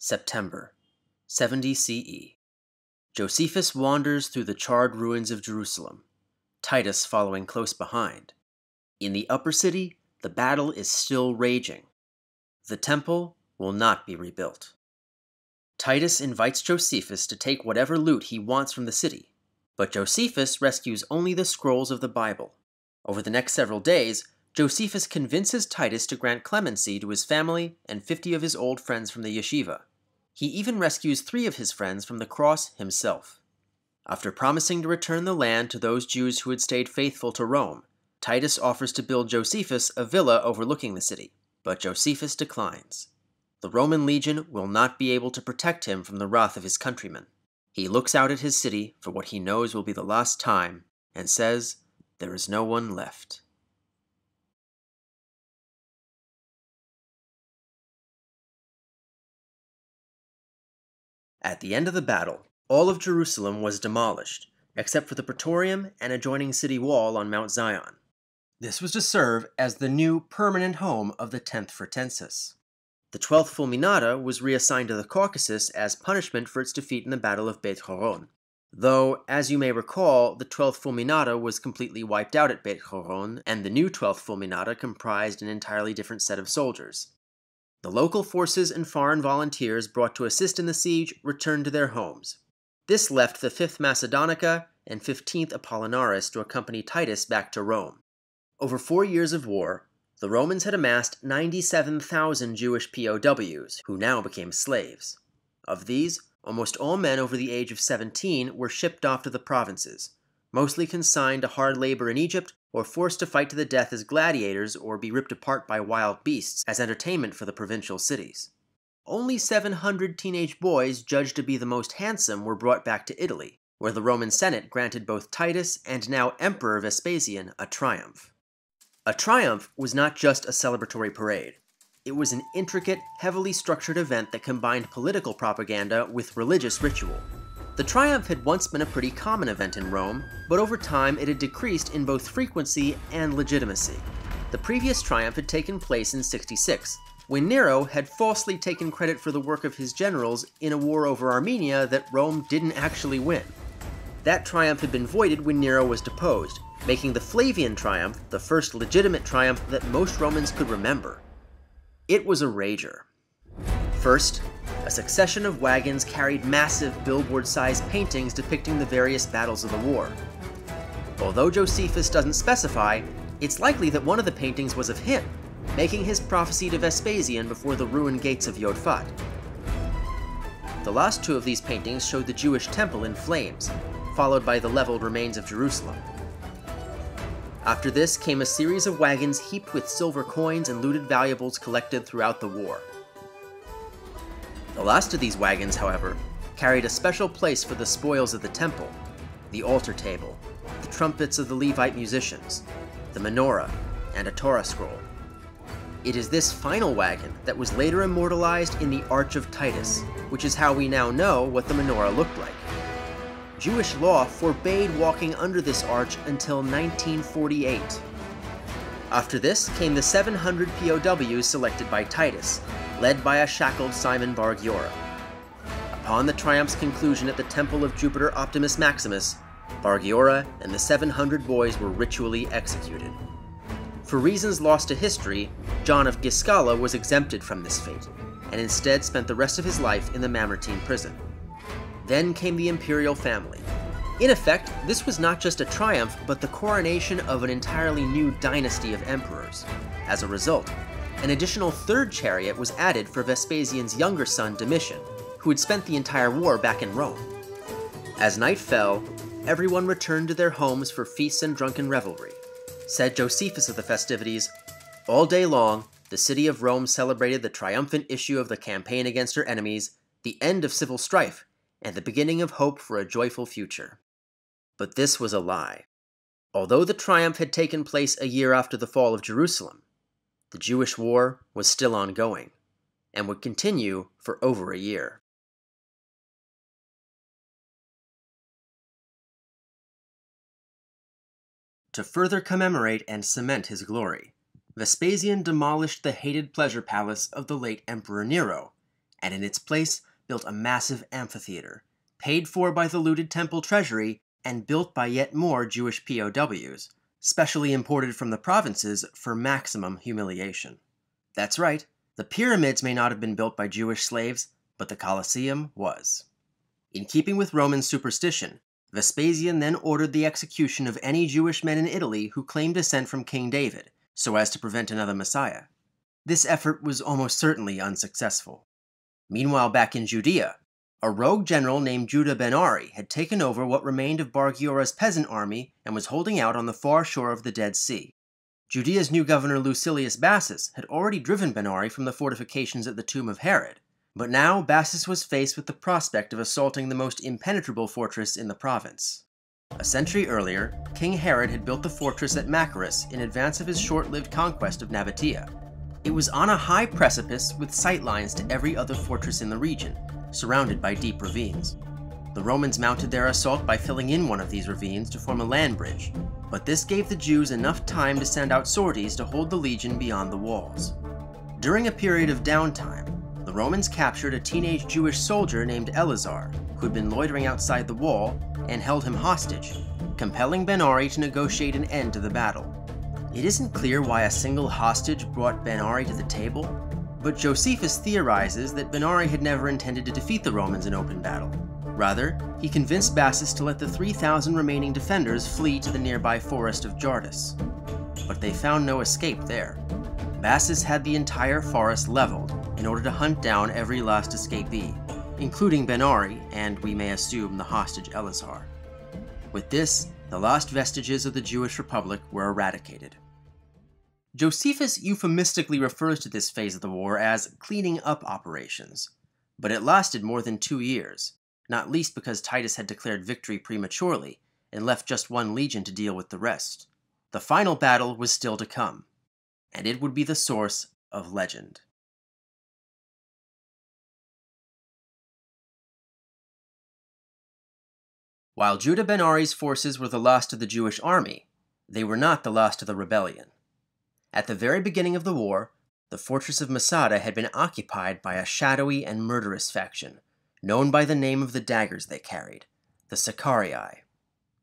September, 70 CE. Josephus wanders through the charred ruins of Jerusalem, Titus following close behind. In the upper city, the battle is still raging. The temple will not be rebuilt. Titus invites Josephus to take whatever loot he wants from the city, but Josephus rescues only the scrolls of the Bible. Over the next several days, Josephus convinces Titus to grant clemency to his family and 50 of his old friends from the yeshiva. He even rescues three of his friends from the cross himself. After promising to return the land to those Jews who had stayed faithful to Rome, Titus offers to build Josephus a villa overlooking the city, but Josephus declines. The Roman legion will not be able to protect him from the wrath of his countrymen. He looks out at his city for what he knows will be the last time and says, There is no one left. At the end of the battle, all of Jerusalem was demolished, except for the Praetorium and adjoining city wall on Mount Zion. This was to serve as the new permanent home of the 10th Fretensis. The 12th Fulminata was reassigned to the Caucasus as punishment for its defeat in the Battle of Beit Horon. Though, as you may recall, the 12th Fulminata was completely wiped out at Beit Horon, and the new 12th Fulminata comprised an entirely different set of soldiers. The local forces and foreign volunteers brought to assist in the siege returned to their homes. This left the 5th Macedonica and 15th Apollinaris to accompany Titus back to Rome. Over four years of war, the Romans had amassed 97,000 Jewish POWs, who now became slaves. Of these, almost all men over the age of 17 were shipped off to the provinces, mostly consigned to hard labor in Egypt or forced to fight to the death as gladiators or be ripped apart by wild beasts as entertainment for the provincial cities. Only 700 teenage boys judged to be the most handsome were brought back to Italy, where the Roman Senate granted both Titus and now Emperor Vespasian a triumph. A triumph was not just a celebratory parade. It was an intricate, heavily structured event that combined political propaganda with religious ritual. The triumph had once been a pretty common event in Rome, but over time it had decreased in both frequency and legitimacy. The previous triumph had taken place in 66, when Nero had falsely taken credit for the work of his generals in a war over Armenia that Rome didn't actually win. That triumph had been voided when Nero was deposed, making the Flavian triumph the first legitimate triumph that most Romans could remember. It was a rager. First, a succession of wagons carried massive billboard-sized paintings depicting the various battles of the war. Although Josephus doesn't specify, it's likely that one of the paintings was of him, making his prophecy to Vespasian before the ruined gates of Yodfat. The last two of these paintings showed the Jewish temple in flames, followed by the leveled remains of Jerusalem. After this came a series of wagons heaped with silver coins and looted valuables collected throughout the war. The last of these wagons, however, carried a special place for the spoils of the temple, the altar table, the trumpets of the Levite musicians, the menorah, and a Torah scroll. It is this final wagon that was later immortalized in the Arch of Titus, which is how we now know what the menorah looked like. Jewish law forbade walking under this arch until 1948. After this came the 700 POWs selected by Titus, led by a shackled Simon Bar Giora. Upon the triumph's conclusion at the temple of Jupiter Optimus Maximus, Bar Giora and the 700 boys were ritually executed. For reasons lost to history, John of Giscala was exempted from this fate, and instead spent the rest of his life in the Mamertine prison. Then came the imperial family. In effect, this was not just a triumph, but the coronation of an entirely new dynasty of emperors. As a result, an additional third chariot was added for Vespasian's younger son Domitian, who had spent the entire war back in Rome. As night fell, everyone returned to their homes for feasts and drunken revelry. Said Josephus of the festivities, All day long, the city of Rome celebrated the triumphant issue of the campaign against her enemies, the end of civil strife, and the beginning of hope for a joyful future. But this was a lie. Although the triumph had taken place a year after the fall of Jerusalem, the Jewish war was still ongoing and would continue for over a year. To further commemorate and cement his glory, Vespasian demolished the hated pleasure palace of the late Emperor Nero and in its place built a massive amphitheater, paid for by the looted temple treasury and built by yet more Jewish POWs, specially imported from the provinces for maximum humiliation. That's right, the pyramids may not have been built by Jewish slaves, but the Colosseum was. In keeping with Roman superstition, Vespasian then ordered the execution of any Jewish men in Italy who claimed descent from King David, so as to prevent another Messiah. This effort was almost certainly unsuccessful. Meanwhile, back in Judea, a rogue general named Judah ben Ari had taken over what remained of Bar Giorah's peasant army and was holding out on the far shore of the Dead Sea. Judea's new governor Lucilius Bassus had already driven ben Ari from the fortifications at the tomb of Herod, but now Bassus was faced with the prospect of assaulting the most impenetrable fortress in the province. A century earlier, King Herod had built the fortress at Machaerus in advance of his short-lived conquest of Nabatea. It was on a high precipice with sightlines to every other fortress in the region, surrounded by deep ravines. The Romans mounted their assault by filling in one of these ravines to form a land bridge, but this gave the Jews enough time to send out sorties to hold the legion beyond the walls. During a period of downtime, the Romans captured a teenage Jewish soldier named Eleazar, who had been loitering outside the wall, and held him hostage, compelling Ben Ari to negotiate an end to the battle. It isn't clear why a single hostage brought Ben Ari to the table, but Josephus theorizes that ben Ari had never intended to defeat the Romans in open battle. Rather, he convinced Bassus to let the 3,000 remaining defenders flee to the nearby forest of Jardus. But they found no escape there. Bassus had the entire forest leveled, in order to hunt down every last escapee, including ben Ari and, we may assume, the hostage Eleazar. With this, the last vestiges of the Jewish Republic were eradicated. Josephus euphemistically refers to this phase of the war as cleaning up operations, but it lasted more than two years, not least because Titus had declared victory prematurely and left just one legion to deal with the rest. The final battle was still to come, and it would be the source of legend. While Judah ben Ari's forces were the last of the Jewish army, they were not the last of the rebellion. At the very beginning of the war, the fortress of Masada had been occupied by a shadowy and murderous faction, known by the name of the daggers they carried, the Sicarii.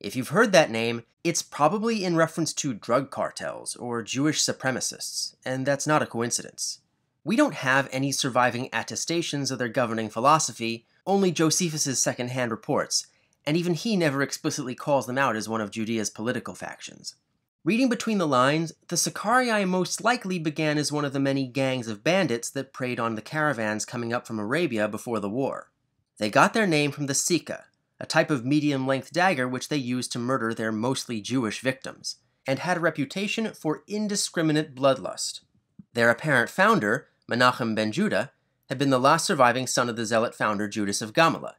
If you've heard that name, it's probably in reference to drug cartels or Jewish supremacists, and that's not a coincidence. We don't have any surviving attestations of their governing philosophy, only Josephus's second-hand reports, and even he never explicitly calls them out as one of Judea's political factions. Reading between the lines, the Sicarii most likely began as one of the many gangs of bandits that preyed on the caravans coming up from Arabia before the war. They got their name from the Sica, a type of medium-length dagger which they used to murder their mostly Jewish victims, and had a reputation for indiscriminate bloodlust. Their apparent founder, Menachem ben Judah, had been the last surviving son of the zealot founder Judas of Gamala,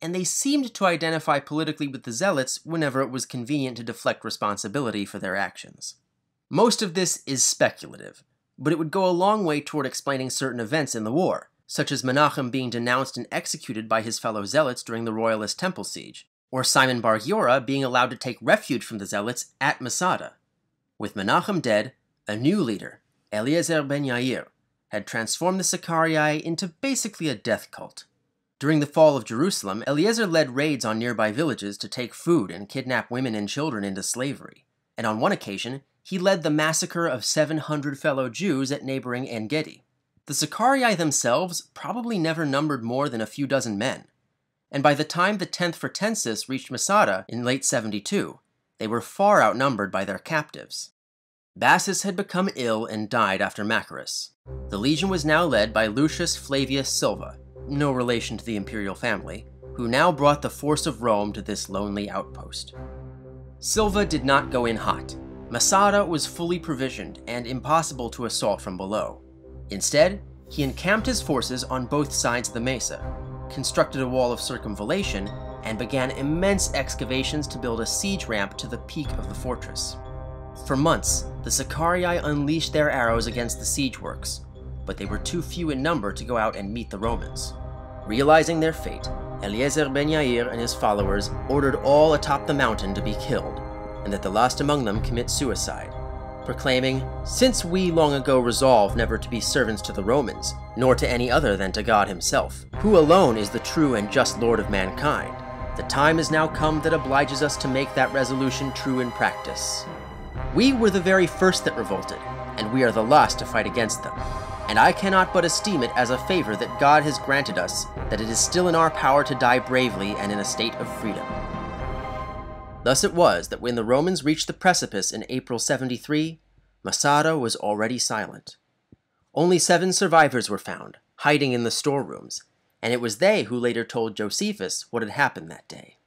and they seemed to identify politically with the Zealots whenever it was convenient to deflect responsibility for their actions. Most of this is speculative, but it would go a long way toward explaining certain events in the war, such as Menachem being denounced and executed by his fellow Zealots during the Royalist temple siege, or Simon Bar Giorah being allowed to take refuge from the Zealots at Masada. With Menachem dead, a new leader, Eliezer ben Yair, had transformed the Sicarii into basically a death cult. During the fall of Jerusalem, Eliezer led raids on nearby villages to take food and kidnap women and children into slavery. And on one occasion, he led the massacre of 700 fellow Jews at neighboring En Gedi. The Sicarii themselves probably never numbered more than a few dozen men. And by the time the 10th Fretensis reached Masada in late 72, they were far outnumbered by their captives. Bassus had become ill and died after Machaerus. The legion was now led by Lucius Flavius Silva, no relation to the imperial family, who now brought the force of Rome to this lonely outpost. Silva did not go in hot. Masada was fully provisioned and impossible to assault from below. Instead, he encamped his forces on both sides of the mesa, constructed a wall of circumvallation, and began immense excavations to build a siege ramp to the peak of the fortress. For months, the Sicarii unleashed their arrows against the siege works, but they were too few in number to go out and meet the Romans. Realizing their fate, Eliezer ben Yair and his followers ordered all atop the mountain to be killed, and that the last among them commit suicide, proclaiming, Since we long ago resolved never to be servants to the Romans, nor to any other than to God himself, who alone is the true and just Lord of mankind. The time is now come that obliges us to make that resolution true in practice. We were the very first that revolted, and we are the last to fight against them. And I cannot but esteem it as a favor that God has granted us that it is still in our power to die bravely and in a state of freedom. Thus it was that when the Romans reached the precipice in April 73, Masada was already silent. Only seven survivors were found, hiding in the storerooms, and it was they who later told Josephus what had happened that day.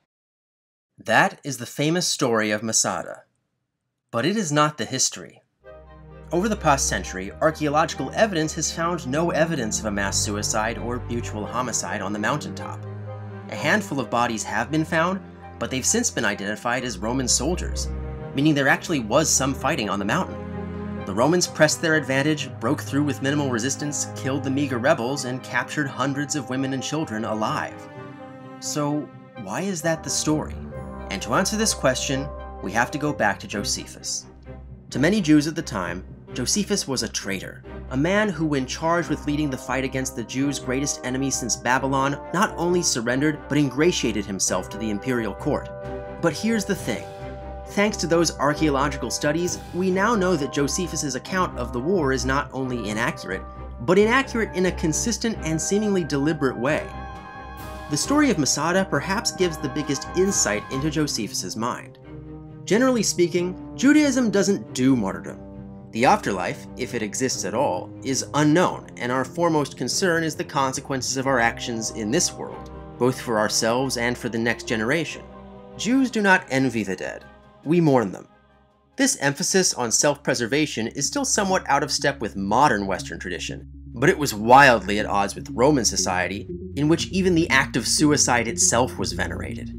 That is the famous story of Masada. But it is not the history. Over the past century, archaeological evidence has found no evidence of a mass suicide or mutual homicide on the mountaintop. A handful of bodies have been found, but they've since been identified as Roman soldiers, meaning there actually was some fighting on the mountain. The Romans pressed their advantage, broke through with minimal resistance, killed the meager rebels, and captured hundreds of women and children alive. So, why is that the story? And to answer this question, we have to go back to Josephus. To many Jews at the time, Josephus was a traitor, a man who, when charged with leading the fight against the Jews' greatest enemy since Babylon, not only surrendered, but ingratiated himself to the imperial court. But here's the thing. Thanks to those archaeological studies, we now know that Josephus's account of the war is not only inaccurate, but inaccurate in a consistent and seemingly deliberate way. The story of Masada perhaps gives the biggest insight into Josephus's mind. Generally speaking, Judaism doesn't do martyrdom. The afterlife, if it exists at all, is unknown, and our foremost concern is the consequences of our actions in this world, both for ourselves and for the next generation. Jews do not envy the dead, we mourn them. This emphasis on self-preservation is still somewhat out of step with modern Western tradition, but it was wildly at odds with Roman society, in which even the act of suicide itself was venerated.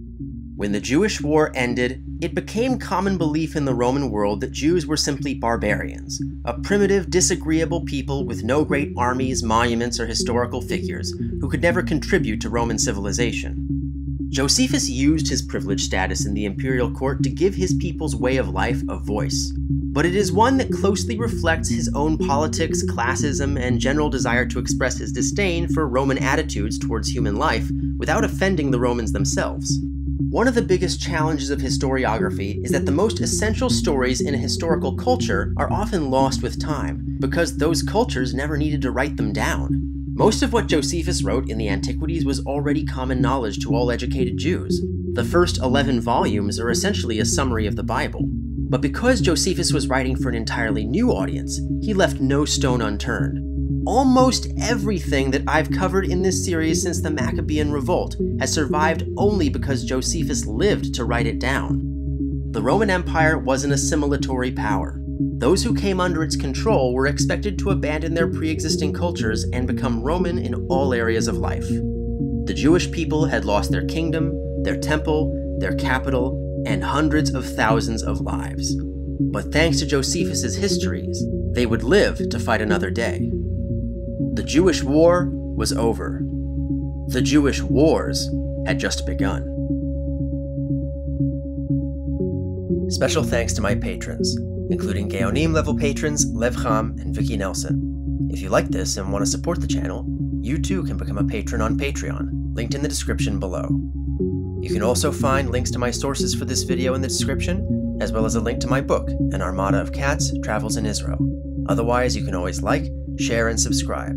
When the Jewish War ended, it became common belief in the Roman world that Jews were simply barbarians, a primitive, disagreeable people with no great armies, monuments, or historical figures, who could never contribute to Roman civilization. Josephus used his privileged status in the imperial court to give his people's way of life a voice, but it is one that closely reflects his own politics, classism, and general desire to express his disdain for Roman attitudes towards human life without offending the Romans themselves. One of the biggest challenges of historiography is that the most essential stories in a historical culture are often lost with time, because those cultures never needed to write them down. Most of what Josephus wrote in the Antiquities was already common knowledge to all educated Jews. The first 11 volumes are essentially a summary of the Bible. But because Josephus was writing for an entirely new audience, he left no stone unturned. Almost everything that I've covered in this series since the Maccabean Revolt has survived only because Josephus lived to write it down. The Roman Empire was an assimilatory power. Those who came under its control were expected to abandon their pre-existing cultures and become Roman in all areas of life. The Jewish people had lost their kingdom, their temple, their capital, and hundreds of thousands of lives. But thanks to Josephus's histories, they would live to fight another day. The Jewish War was over. The Jewish Wars had just begun. Special thanks to my patrons, including Gaonim level patrons Lev Cham and Vicky Nelson. If you like this and want to support the channel, you too can become a patron on Patreon, linked in the description below. You can also find links to my sources for this video in the description, as well as a link to my book, An Armada of Cats Travels in Israel. Otherwise, you can always like, share, and subscribe.